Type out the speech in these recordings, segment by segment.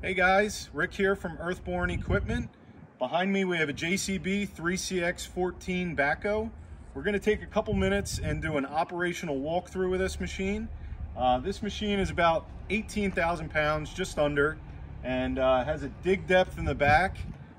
Hey guys, Rick here from Earthborne Equipment. Behind me we have a JCB 3CX14 backhoe. We're going to take a couple minutes and do an operational walkthrough with this machine. Uh, this machine is about 18,000 pounds, just under, and uh, has a dig depth in the back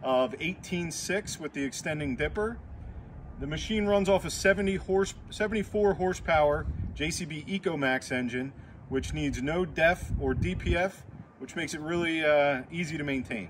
of 18.6 with the extending dipper. The machine runs off a 70 horse, 74 horsepower JCB EcoMax engine, which needs no DEF or DPF, which makes it really uh, easy to maintain.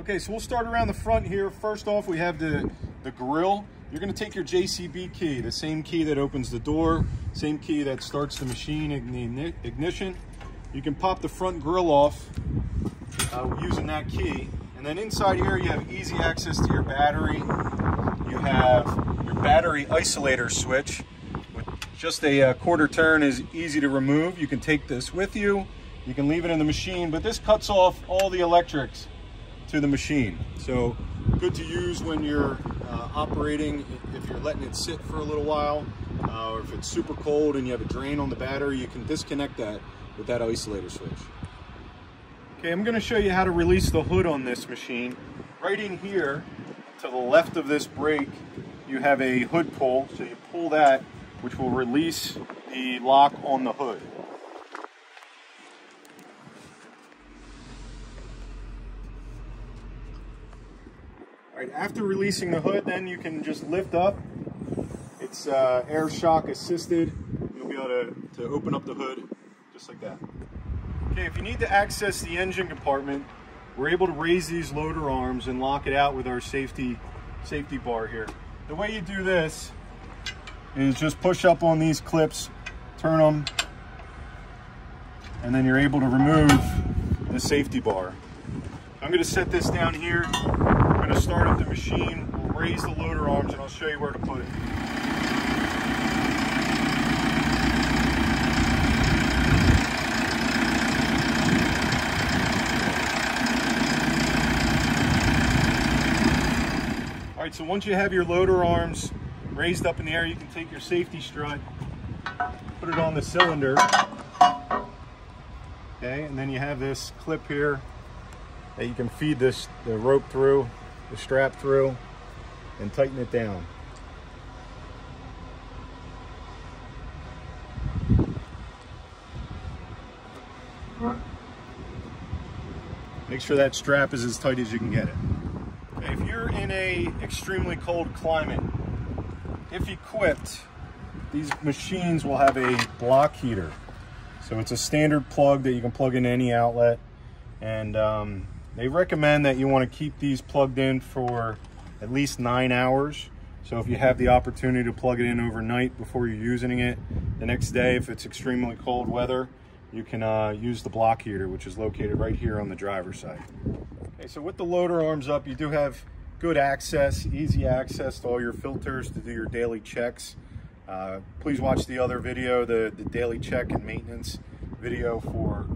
Okay, so we'll start around the front here. First off, we have the, the grill. You're gonna take your JCB key, the same key that opens the door, same key that starts the machine in the ignition. You can pop the front grill off uh, using that key. And then inside here, you have easy access to your battery. You have your battery isolator switch. Just a uh, quarter turn is easy to remove. You can take this with you. You can leave it in the machine, but this cuts off all the electrics to the machine. So good to use when you're uh, operating, if you're letting it sit for a little while, uh, or if it's super cold and you have a drain on the battery, you can disconnect that with that isolator switch. Okay, I'm gonna show you how to release the hood on this machine. Right in here, to the left of this brake, you have a hood pull. So you pull that, which will release the lock on the hood. After releasing the hood, then you can just lift up. It's uh, air shock assisted. You'll be able to, to open up the hood just like that. Okay, if you need to access the engine compartment, we're able to raise these loader arms and lock it out with our safety, safety bar here. The way you do this is just push up on these clips, turn them, and then you're able to remove the safety bar. I'm gonna set this down here. We're gonna start up the machine, we'll raise the loader arms, and I'll show you where to put it. right, so once you have your loader arms raised up in the air, you can take your safety strut, put it on the cylinder. Okay, and then you have this clip here that you can feed this the rope through, the strap through, and tighten it down. Make sure that strap is as tight as you can get it if you're in a extremely cold climate, if equipped, these machines will have a block heater. So it's a standard plug that you can plug in any outlet. And um, they recommend that you want to keep these plugged in for at least nine hours. So if you have the opportunity to plug it in overnight before you're using it, the next day, if it's extremely cold weather, you can uh, use the block heater, which is located right here on the driver's side. Okay, so with the loader arms up, you do have good access, easy access to all your filters to do your daily checks. Uh, please watch the other video, the, the daily check and maintenance video for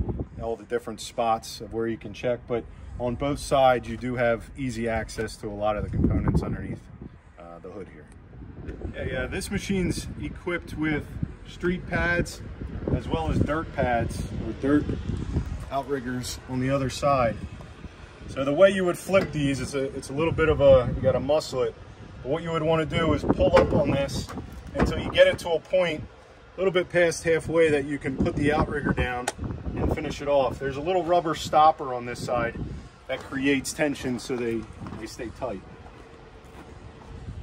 all the different spots of where you can check. But on both sides, you do have easy access to a lot of the components underneath uh, the hood here. Yeah, yeah, this machine's equipped with street pads as well as dirt pads or dirt outriggers on the other side. So the way you would flip these, it's a, it's a little bit of a, you gotta muscle it. But what you would wanna do is pull up on this until you get it to a point a little bit past halfway that you can put the outrigger down and finish it off. There's a little rubber stopper on this side that creates tension so they, they stay tight.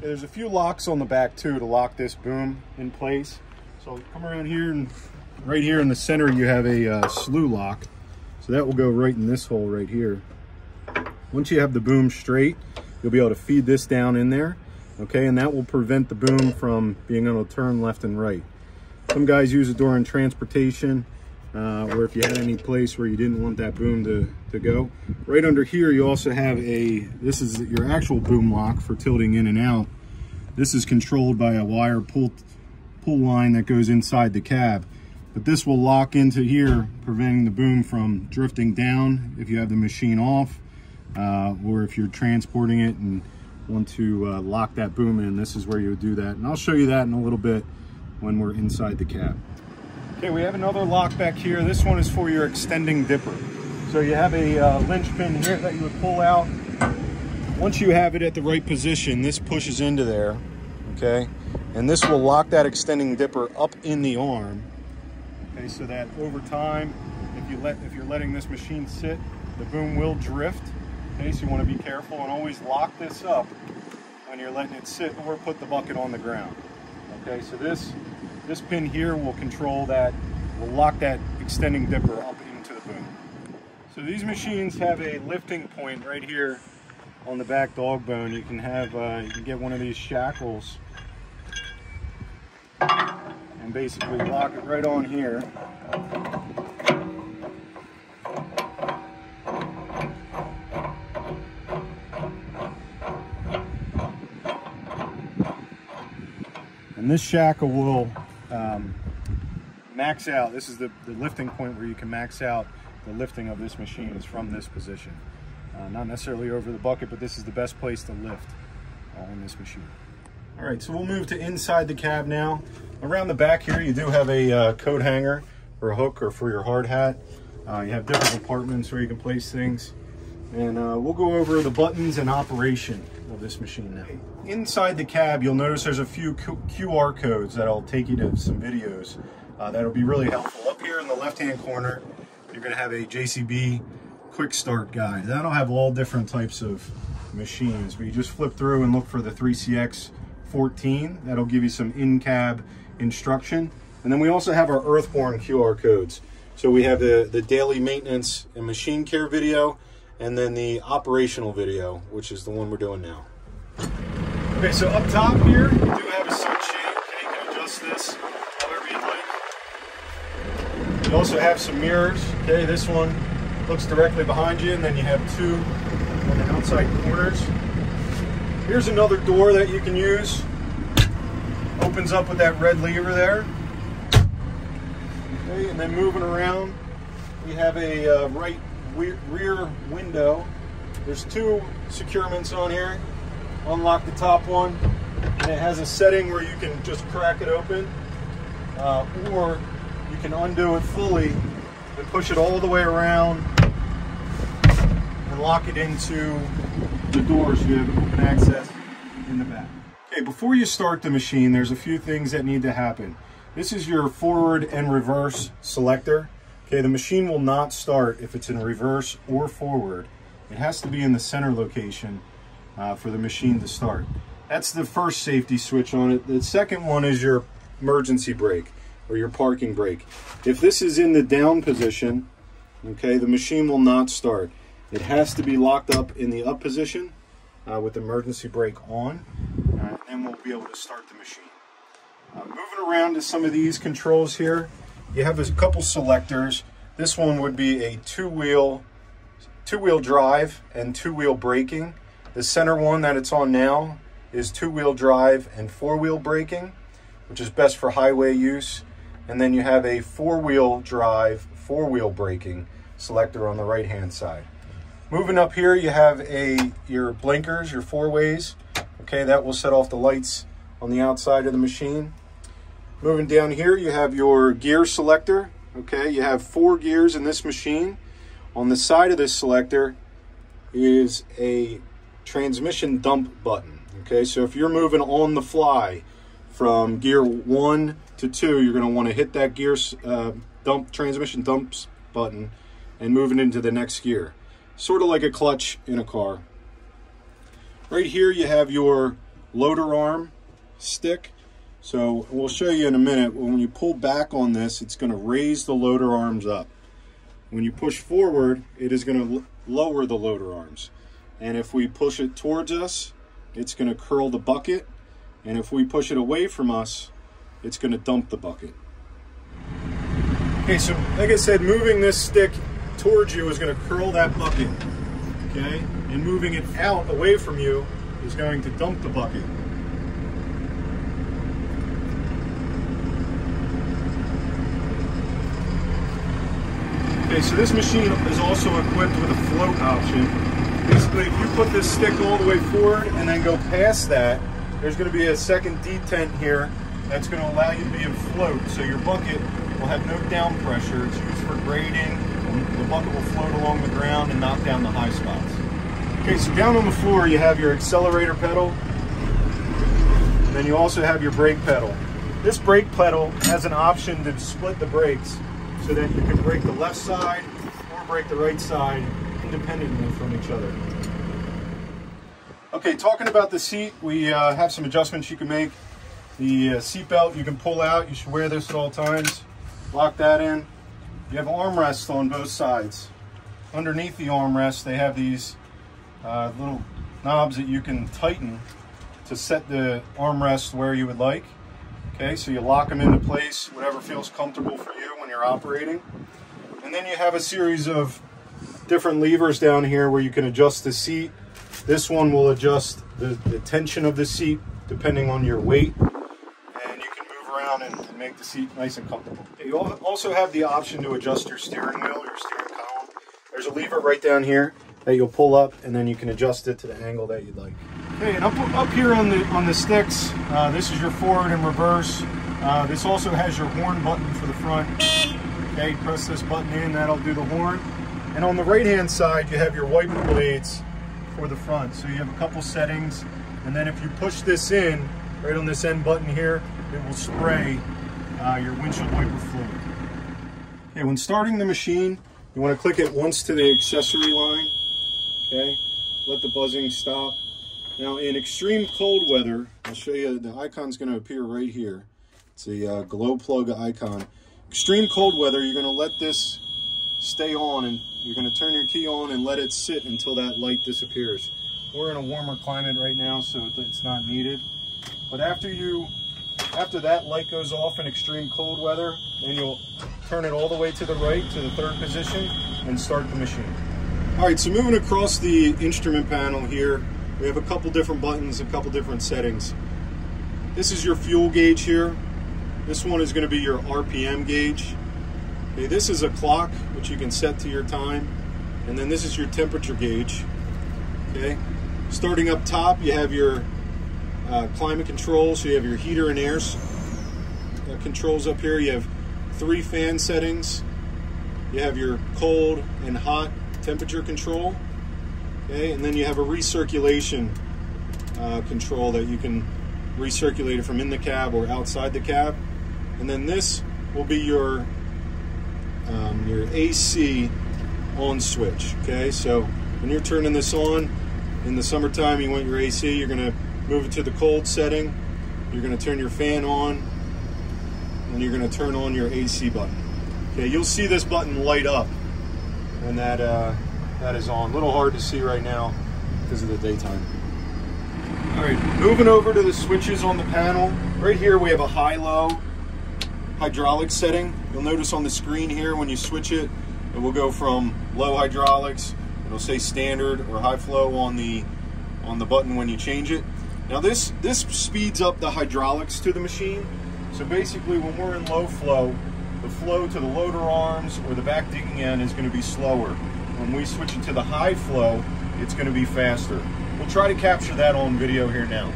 There's a few locks on the back too to lock this boom in place. So come around here and right here in the center you have a uh, slew lock. So that will go right in this hole right here. Once you have the boom straight, you'll be able to feed this down in there, okay? And that will prevent the boom from being able to turn left and right. Some guys use it during transportation, uh, or if you had any place where you didn't want that boom to, to go. Right under here, you also have a, this is your actual boom lock for tilting in and out. This is controlled by a wire pull, pull line that goes inside the cab. But this will lock into here, preventing the boom from drifting down if you have the machine off uh, or if you're transporting it and want to uh, lock that boom in, this is where you would do that. And I'll show you that in a little bit when we're inside the cab. Okay, we have another lock back here. This one is for your extending dipper. So you have a uh, linchpin here that you would pull out. Once you have it at the right position, this pushes into there, okay? And this will lock that extending dipper up in the arm, okay? So that over time, if, you let, if you're letting this machine sit, the boom will drift, okay? So you wanna be careful and always lock this up when you're letting it sit or put the bucket on the ground. Okay, so this, this pin here will control that, will lock that extending dipper up into the boom. So these machines have a lifting point right here on the back dog bone. You can have, uh, you can get one of these shackles and basically lock it right on here. And this shackle will um, max out. This is the, the lifting point where you can max out the lifting of this machine is from this position. Uh, not necessarily over the bucket, but this is the best place to lift on this machine. All right, so we'll move to inside the cab now. Around the back here, you do have a uh, coat hanger or a hook or for your hard hat. Uh, you have different compartments where you can place things. And uh, we'll go over the buttons and operation of this machine now. Inside the cab, you'll notice there's a few QR codes that'll take you to some videos uh, that'll be really helpful. Up here in the left-hand corner, you're gonna have a JCB quick start guide. That'll have all different types of machines, but you just flip through and look for the 3CX 14. That'll give you some in-cab instruction. And then we also have our Earthborne QR codes. So we have the, the daily maintenance and machine care video, and then the operational video, which is the one we're doing now. Okay, so up top here, you do have a sunshade. Okay, you can adjust this however you'd like. You also have some mirrors. Okay, this one looks directly behind you, and then you have two on the outside corners. Here's another door that you can use. Opens up with that red lever there. Okay, and then moving around, we have a uh, right rear window. There's two securements on here. Unlock the top one, and it has a setting where you can just crack it open, uh, or you can undo it fully and push it all the way around and lock it into the door so you have open access in the back. Okay, before you start the machine, there's a few things that need to happen. This is your forward and reverse selector. Okay, the machine will not start if it's in reverse or forward. It has to be in the center location uh, for the machine to start. That's the first safety switch on it. The second one is your emergency brake or your parking brake. If this is in the down position, okay, the machine will not start. It has to be locked up in the up position uh, with emergency brake on, uh, and we'll be able to start the machine. Uh, moving around to some of these controls here, you have a couple selectors. This one would be a two-wheel two-wheel drive and two-wheel braking. The center one that it's on now is two-wheel drive and four-wheel braking, which is best for highway use. And then you have a four-wheel drive, four-wheel braking selector on the right-hand side. Moving up here, you have a your blinkers, your four ways. Okay, that will set off the lights on the outside of the machine. Moving down here, you have your gear selector. Okay, you have four gears in this machine. On the side of this selector is a transmission dump button. Okay, so if you're moving on the fly from gear one to two, you're going to want to hit that gear uh, dump transmission dumps button and move it into the next gear. Sort of like a clutch in a car. Right here you have your loader arm stick. So we'll show you in a minute, when you pull back on this, it's gonna raise the loader arms up. When you push forward, it is gonna lower the loader arms. And if we push it towards us, it's gonna curl the bucket. And if we push it away from us, it's gonna dump the bucket. Okay, so like I said, moving this stick towards you is gonna curl that bucket, okay? And moving it out away from you is going to dump the bucket. Okay, so this machine is also equipped with a float option. Basically, if you put this stick all the way forward and then go past that, there's going to be a second detent here that's going to allow you to be in float. So your bucket will have no down pressure. It's used for grading. The bucket will float along the ground and knock down the high spots. Okay, so down on the floor you have your accelerator pedal, then you also have your brake pedal. This brake pedal has an option to split the brakes so that you can brake the left side or brake the right side independently from each other. Okay, talking about the seat, we uh, have some adjustments you can make. The uh, seat belt you can pull out. You should wear this at all times. Lock that in. You have armrests on both sides. Underneath the armrest, they have these uh, little knobs that you can tighten to set the armrest where you would like. Okay, so you lock them into place, whatever feels comfortable for you you're operating. And then you have a series of different levers down here where you can adjust the seat. This one will adjust the, the tension of the seat depending on your weight And you can move around and, and, make the seat nice and comfortable. You also have the option to adjust your steering wheel, your steering column. There's a lever right down here that you'll pull up and then you can adjust it to the angle that you'd like. Okay, and up, up here on the on the sticks, uh, this is your forward and reverse. Uh, this also has your horn button for the front. Okay, press this button in, that'll do the horn. And on the right hand side, you have your wiper blades for the front. So you have a couple settings. And then if you push this in, right on this end button here, it will spray uh, your windshield wiper fluid. Okay, when starting the machine, you want to click it once to the accessory line. Okay, let the buzzing stop. Now in extreme cold weather, I'll show you, the icon's going to appear right here. It's a uh, glow plug icon. Extreme cold weather, you're going to let this stay on and you're going to turn your key on and let it sit until that light disappears. We're in a warmer climate right now, so it's not needed. But after you after that light goes off in extreme cold weather, then you'll turn it all the way to the right to the third position and start the machine. All right, so moving across the instrument panel here, we have a couple different buttons, a couple different settings. This is your fuel gauge here. This one is gonna be your RPM gauge. Okay, this is a clock, which you can set to your time. And then this is your temperature gauge. Okay, starting up top, you have your uh, climate control. So you have your heater and air uh, controls up here. You have three fan settings. You have your cold and hot temperature control. Okay, and then you have a recirculation uh, control that you can recirculate it from in the cab or outside the cab. And then this will be your um, your AC on switch. Okay, so when you're turning this on in the summertime, you want your AC. You're to move it to the cold setting. You're to turn your fan on and you're to turn on your AC button. Okay, you'll see this button light up when that, uh, that is on. A little hard to see right now because of the daytime. All right, moving over to the switches on the panel. Right here we have a high-low hydraulic setting. You'll notice on the screen here when you switch it, it will go from low hydraulics, it'll say standard or high flow on the on the button when you change it. Now this, this speeds up the hydraulics to the machine. So basically when we're in low flow, the flow to the loader arms or the back digging end is gonna be slower. When we switch it to the high flow, it's gonna be faster. We'll try to capture that on video here now.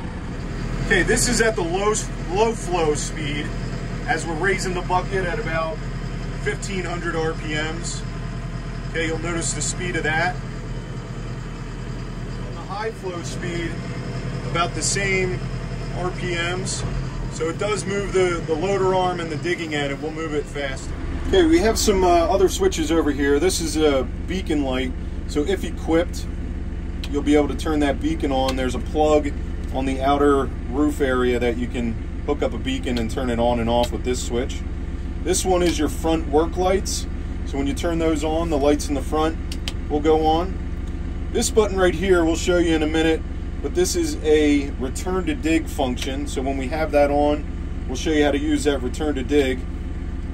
Okay, this is at the low, low flow speed as we're raising the bucket at about 1500 RPMs. Okay, you'll notice the speed of that. On the high flow speed, about the same RPMs. So it does move the, the loader arm and the digging end, it will move it faster. Okay, we have some uh, other switches over here. This is a beacon light. So if equipped, you'll be able to turn that beacon on. There's a plug on the outer roof area that you can hook up a beacon and turn it on and off with this switch. This one is your front work lights. So when you turn those on, the lights in the front will go on. This button right here, we'll show you in a minute, but this is a return to dig function. So when we have that on, we'll show you how to use that return to dig.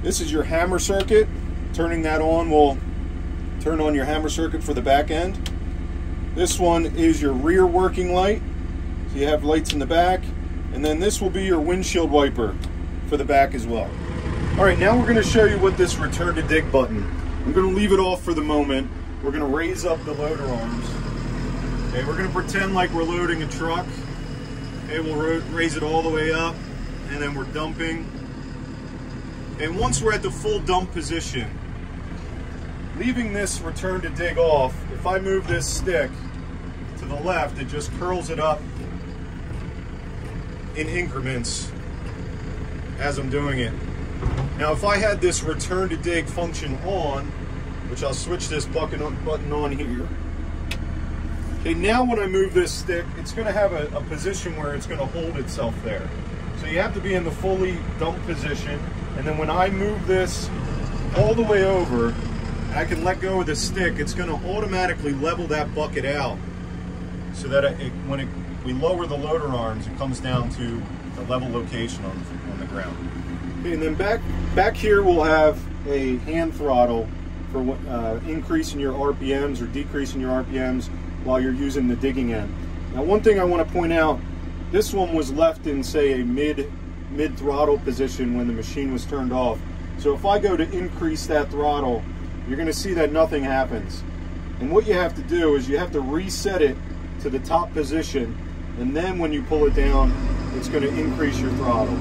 This is your hammer circuit. Turning that on will turn on your hammer circuit for the back end. This one is your rear working light. So you have lights in the back. And then this will be your windshield wiper for the back as well. All right, now we're gonna show you what this return to dig button. I'm gonna leave it off for the moment. We're gonna raise up the loader arms. Okay, we're gonna pretend like we're loading a truck. Okay, we'll raise it all the way up and then we're dumping. And once we're at the full dump position, leaving this return to dig off, if I move this stick to the left, it just curls it up in increments as I'm doing it. Now, if I had this return to dig function on, which I'll switch this button on here. Okay, now when I move this stick, it's gonna have a, a position where it's gonna hold itself there. So you have to be in the fully dumped position. And then when I move this all the way over, I can let go of the stick, it's gonna automatically level that bucket out so that it, when it, we lower the loader arms, it comes down to the level location on, on the ground. Okay, and then back, back here we'll have a hand throttle for uh, increasing your RPMs or decreasing your RPMs while you're using the digging end. Now one thing I want to point out, this one was left in say a mid mid throttle position when the machine was turned off. So if I go to increase that throttle, you're going to see that nothing happens. And what you have to do is you have to reset it to the top position and then when you pull it down, it's going to increase your throttle.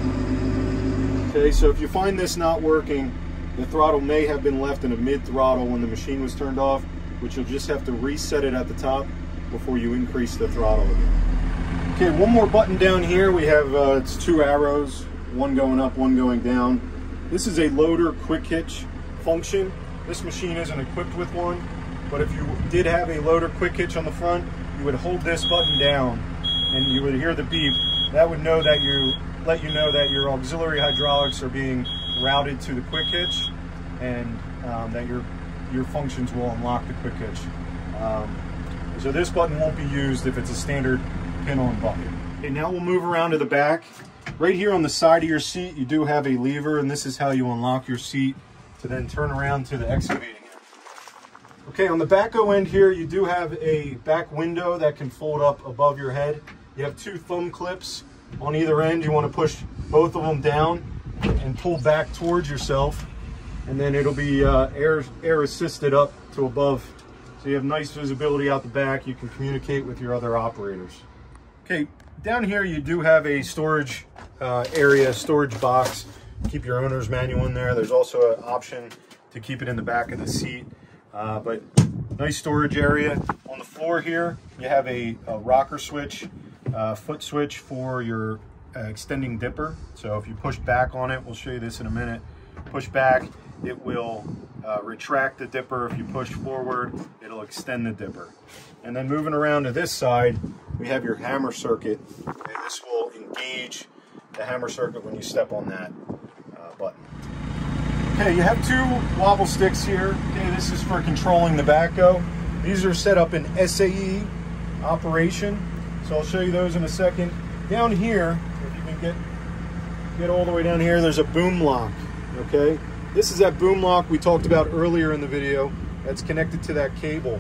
Okay, so if you find this not working, the throttle may have been left in a mid throttle when the machine was turned off, which you'll just have to reset it at the top before you increase the throttle again. Okay, one more button down here. We have, uh, it's two arrows, one going up, one going down. This is a loader quick hitch function. This machine isn't equipped with one, but if you did have a loader quick hitch on the front, you would hold this button down and you would hear the beep. That would know that you, let you know that your auxiliary hydraulics are being routed to the quick hitch and um, that your, your functions will unlock the quick hitch. Um, so this button won't be used if it's a standard pin-on bucket. Okay, now we'll move around to the back. Right here on the side of your seat, you do have a lever, and this is how you unlock your seat to then turn around to the excavating end. Okay, on the back end here, you do have a back window that can fold up above your head. You have two thumb clips on either end. You want to push both of them down and pull back towards yourself and then it'll be uh, air, air assisted up to above. So you have nice visibility out the back. You can communicate with your other operators. Okay, down here you do have a storage uh, area, storage box. Keep your owner's manual in there. There's also an option to keep it in the back of the seat. Uh, but nice storage area. On the floor here, you have a, a rocker switch, uh, foot switch for your uh, extending dipper. So if you push back on it, we'll show you this in a minute, push back, it will uh, retract the dipper. If you push forward, it'll extend the dipper. And then moving around to this side, we have your hammer circuit. Okay, this will engage the hammer circuit when you step on that uh, button. Okay, you have two wobble sticks here. Okay, this is for controlling the backhoe. These are set up in SAE operation. So I'll show you those in a second. Down here, if you can get get all the way down here, there's a boom lock. Okay, this is that boom lock we talked about earlier in the video that's connected to that cable.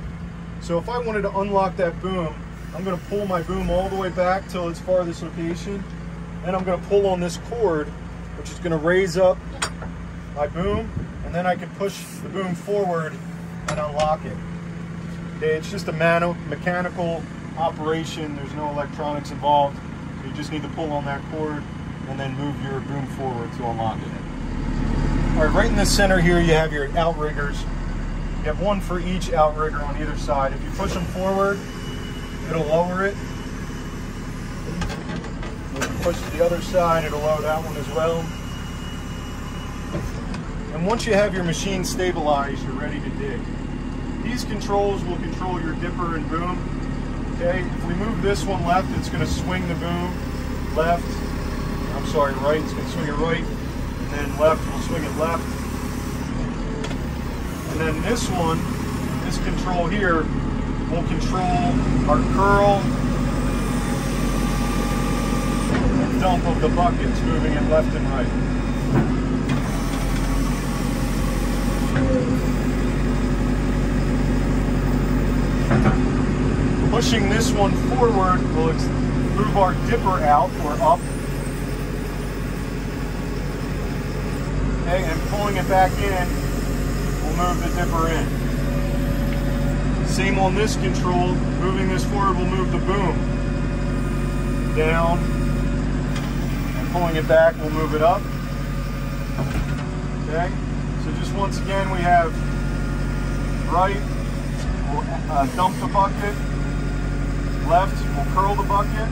So if I wanted to unlock that boom, I'm gonna pull my boom all the way back till it's farthest location. Then I'm gonna pull on this cord, which is gonna raise up my boom, and then I can push the boom forward and unlock it. Okay, it's just a mechanical operation. There's no electronics involved. So you just need to pull on that cord and then move your boom forward to unlock it. All right, right in the center here, you have your outriggers. You have one for each outrigger on either side. If you push them forward, it'll lower it. If you push to the other side, it'll lower that one as well. And once you have your machine stabilized, you're ready to dig. These controls will control your dipper and boom. Okay, if we move this one left, it's going to swing the boom left. I'm sorry, right. It's going to swing it right and then left, we'll swing it left. And then this one, this control here, will control our curl and dump of the buckets, moving it left and right. Pushing this one forward will move our dipper out or up Okay, and pulling it back in will move the dipper in. Same on this control, moving this forward will move the boom down, and pulling it back will move it up. Okay, so just once again we have Right, we'll uh, dump the bucket. Left, we'll curl the bucket.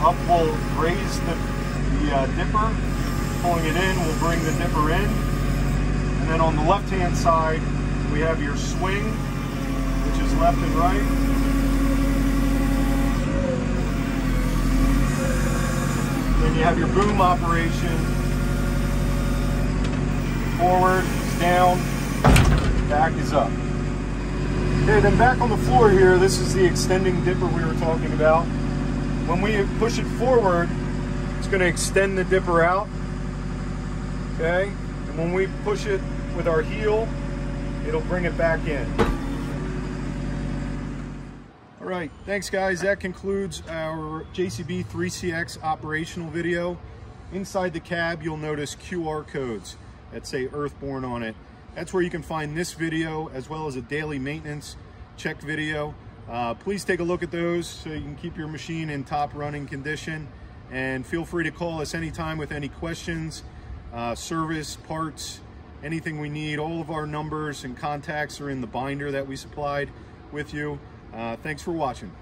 Up, we'll raise the, the uh, dipper. Pulling it in, we'll bring the dipper in. And then on the left-hand side, we have your swing, which is left and right. Then you have your boom operation. Forward, down, back is up. Okay, then back on the floor here, this is the extending dipper we were talking about. When we push it forward, it's gonna extend the dipper out, okay? And when we push it with our heel, it'll bring it back in. All right, thanks guys. That concludes our JCB 3CX operational video. Inside the cab, you'll notice QR codes that say Earthborne on it. That's where you can find this video as well as a daily maintenance check video. Uh, please take a look at those so you can keep your machine in top running condition and feel free to call us anytime with any questions, uh, service, parts, anything we need. All of our numbers and contacts are in the binder that we supplied with you. Uh, thanks for watching.